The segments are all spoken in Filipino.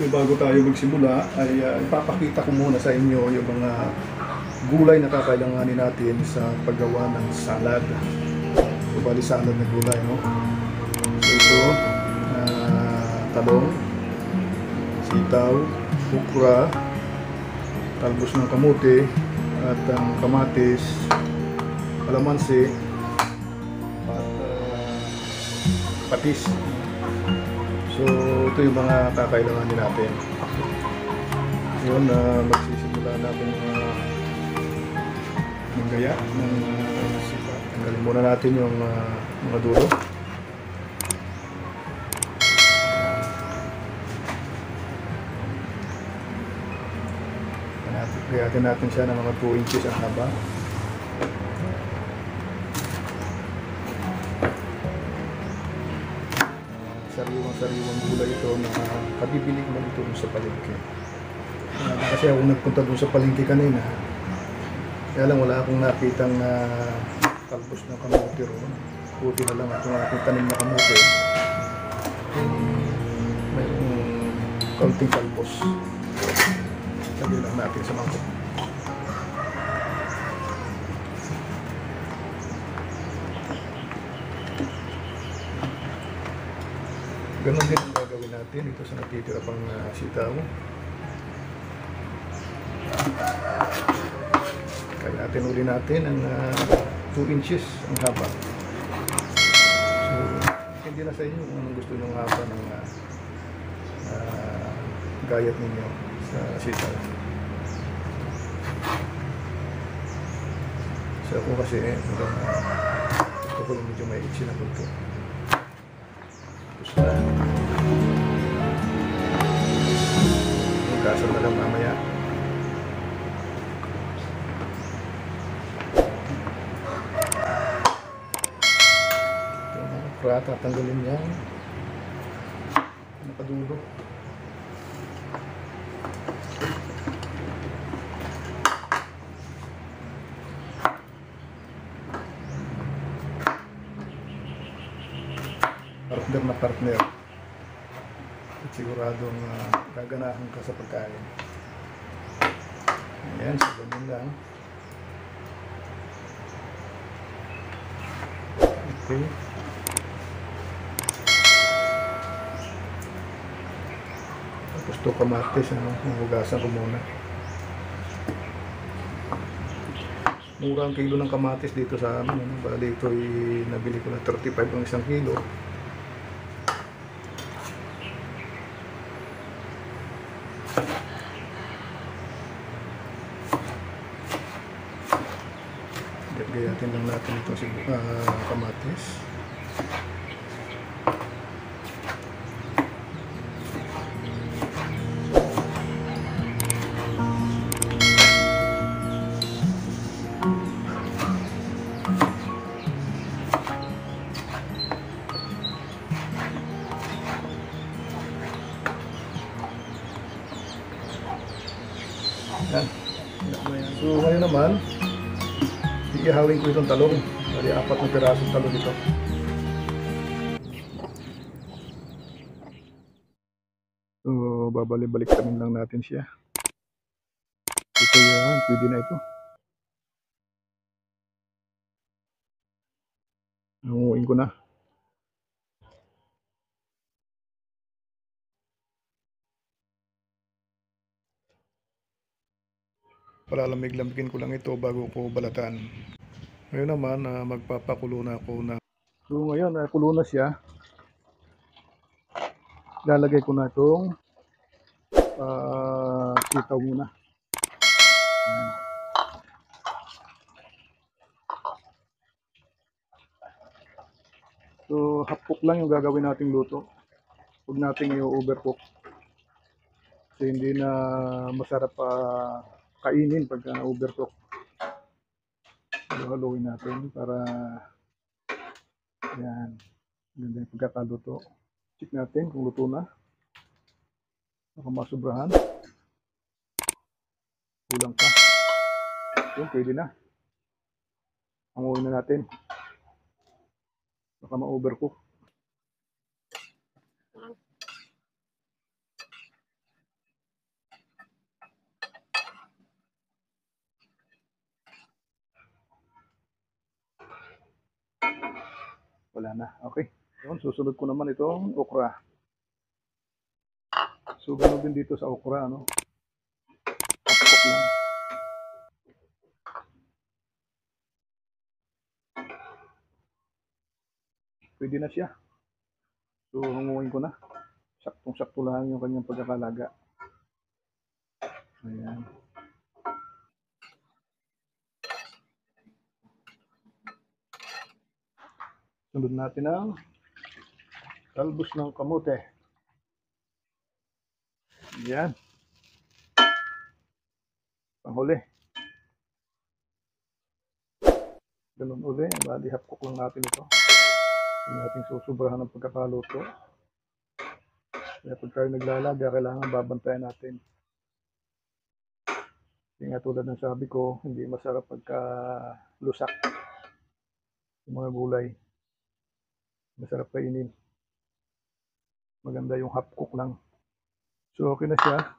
So, bago tayo magsimula ay uh, ipapakita ko muna sa inyo yung mga gulay na kakailanganin natin sa paggawa ng salad. So, bali salad na gulay, no? So, ito, uh, talong, sitaw, ukra, talbos ng kamote, at ang kamatis, kalamansi, at uh, patis. So, ito yung mga kakailanganin natin. Yun, uh, magsisimula natin uh, ng gaya ng sipa. Tanggalin muna natin yung uh, mga dulo. Gayatin natin siya ng mga 2 inches ang haba. Sariwang-sariwang gulay ito na kabibili ko lang ito sa palengke. Uh, kasi ako nagpunta dun sa palengke kanina. Kaya lang wala akong nakitang uh, talbos ng kamote roon. Buti na lang itong aking tanim na kamote. May um, kaunting talbos. Sabi lang natin sa mangkok. Ganon din ang gagawin natin ito sa natitira pang uh, sitaw. Kaya natin uli natin ang 2 uh, inches ang haba. So, hindi na sa inyo kung anong gusto nyong haba ng uh, uh, gayat ninyo sa sitaw. So ako kasi, eh, ito ko lang medyo may itchy na bulto. Tapos na. Lang mamaya. Ito na, pra, tatanggalin yan. Nakadulo. Partner na partner at siguradong uh, gaganahan ka sa pagkain. Ayan so ganyan lang. Okay. Tapos to kamatis ano, hugasan ko muna. Mura ang kilo ng kamatis dito sa amin ano, bali ito ay nabili ko na 35 ang isang kilo natin ito si uh, kamatis yan so ngayon naman ihawin ko itong talong. Bali, apat na pirasong talong ito. So, babalik-balik tamin lang natin siya. Ito yan, pwede na ito. Nanguin ko na. Palalamig-lamigin ko lang ito bago ko balatan. Ngayon naman, uh, magpapakulo na ako na. So ngayon, uh, kulo na siya. Lalagay ko na itong uh, sitaw muna. So, half cook lang yung gagawin nating luto. Huwag nating i-overcook. Kasi hindi na masarap pa uh, kainin pag uh, overcook. Haluin natin para yan. Ganda yung pagkakaluto. Check natin kung luto na. Baka masubrahan. Kulang pa. Yun, pwede na. Panguhin na natin. Baka ma-overcook. Wala na. Okay. Yun, susunod ko naman itong okra. So, ganun din dito sa okra, ano? Pakpok lang. Pwede na siya. So, hanguin ko na. Saktong-sakto lang yung kanyang pagkakalaga. Ayan. Sunod natin ang talbos ng kamote. Yan. Panghuli. Ganun uli. Bali, hapkok lang natin ito. Hindi natin susubrahan ng pagkakaluto. Kaya pag tayo naglalaga, kailangan babantayan natin. Kasi nga tulad ng sabi ko, hindi masarap pagka lusak yung mga gulay. Masarap kainin. Maganda yung half cook lang. So okay na siya.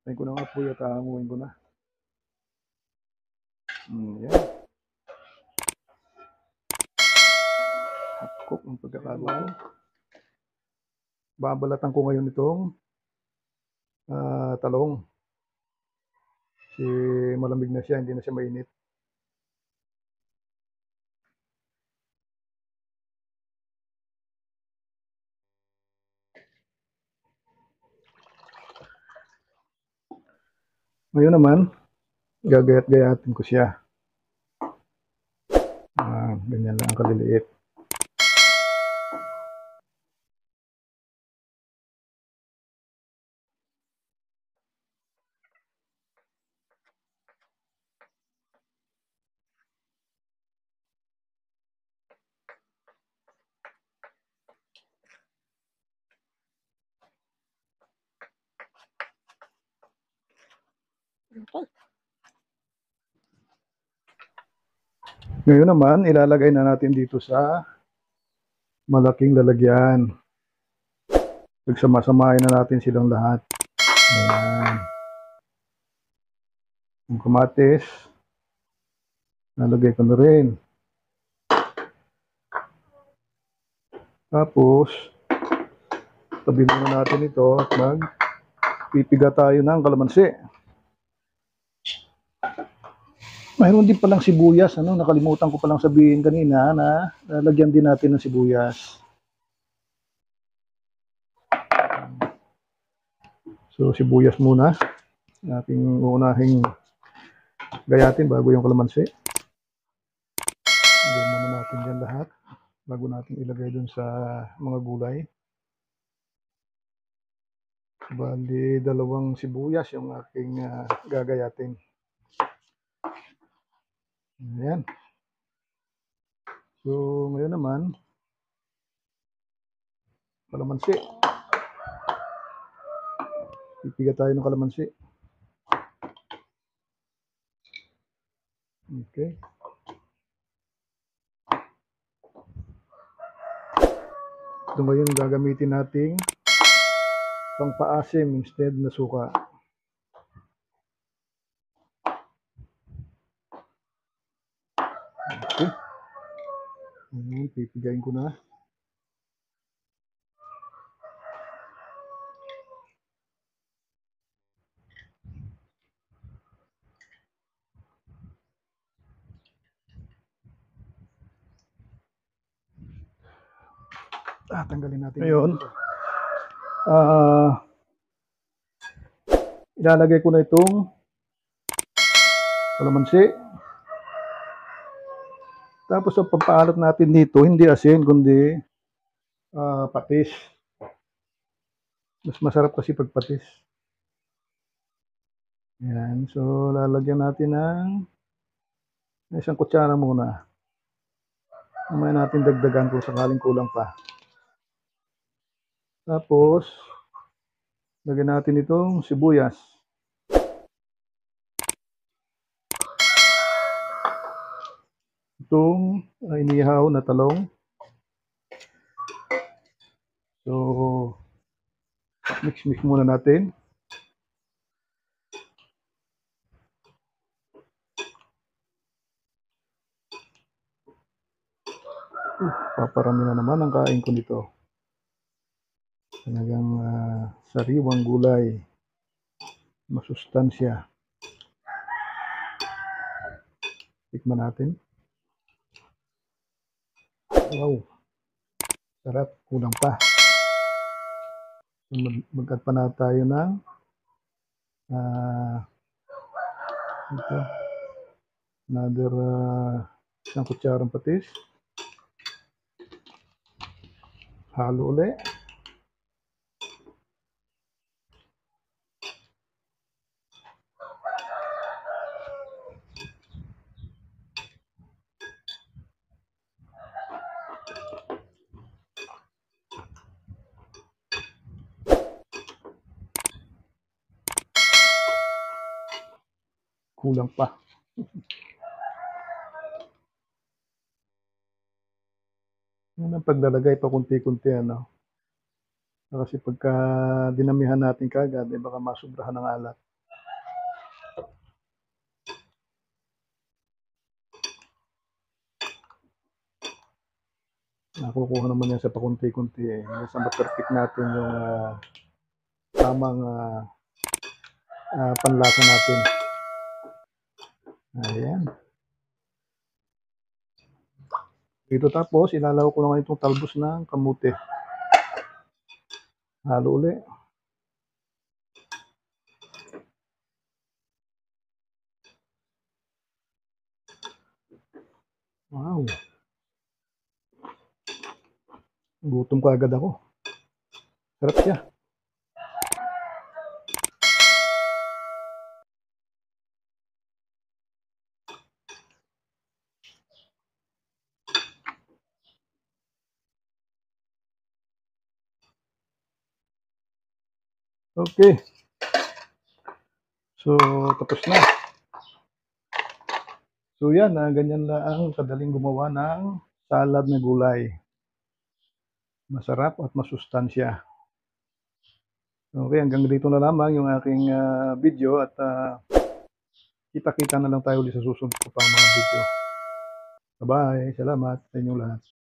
Tayin ko na nga po at aanguin ko na. Mm, yan. Half cook ang pagkakaluto. Babalatan ko ngayon itong ah, talong. Kasi malamig na siya, hindi na siya mainit. Ngayon naman, gagayat-gayatin ko siya. Ah, ganyan lang ang kaliliit. Ngayon naman, ilalagay na natin dito sa malaking lalagyan. Pagsama-samahin na natin silang lahat. Ayan. Yung kamatis, nalagay ko na rin. Tapos, tabi muna natin ito at mag pipiga tayo ng kalamansi. Mayroon din palang sibuyas, ano, nakalimutan ko palang sabihin kanina na lalagyan din natin ng sibuyas. So, sibuyas muna. Ating uunahing gayatin bago yung kalamansi. Ilagay muna natin yan lahat bago natin ilagay dun sa mga gulay. Bali, dalawang sibuyas yung aking ah, gagayatin. Ayan. So, ngayon naman, kalamansi. Pipiga tayo ng kalamansi. Okay. Ito ngayon gagamitin nating pangpaasim instead na suka. Okay. Ayan, pipigayin ko na. Ah, tanggalin natin. Ngayon, ah, ilalagay ko na itong kalamansi. Tapos ang pampaalat natin dito, hindi asin, kundi ah, patis. Mas masarap kasi pag patis. Yan. So, lalagyan natin ng isang kutsara muna. Mamaya natin dagdagan kung sakaling kulang pa. Tapos, lagyan natin itong sibuyas. Itong uh, inihaw na talong. So, mix-mix muna natin. Uh. Paparami na naman ang kain ko nito. Talagang ah, sariwang gulay. Masustansya. Tikman natin. Wow. Sarap. Kulang pa. Mag- Mag-add pa na tayo ng ah ito. Another ah, isang kutsarang patis. Halo uli. Kulang pa. Yan ang paglalagay pa kunti-kunti ano. Kasi pagka dinamihan natin kagad, eh baka masubrahan ng alat. Nakukuha naman yan sa pakunti-kunti eh. Sa ma-perfect natin yung ah, tamang ah, ah, panlasa natin. Ayan. Dito tapos, ilalaw ko na ngayon itong talbos ng kamote. Halo uli. Wow. Gutom ka agad ako. Sarap siya. Okay. So, tapos na. So, yan. ah, ganyan lang kadaling gumawa ng salad na gulay. Masarap at masustansya. Okay, hanggang dito na lamang yung aking ah, video at ah, kita-kita na lang tayo ulit sa susunod ko pang mga video. Bye-bye. Salamat sa inyong lahat.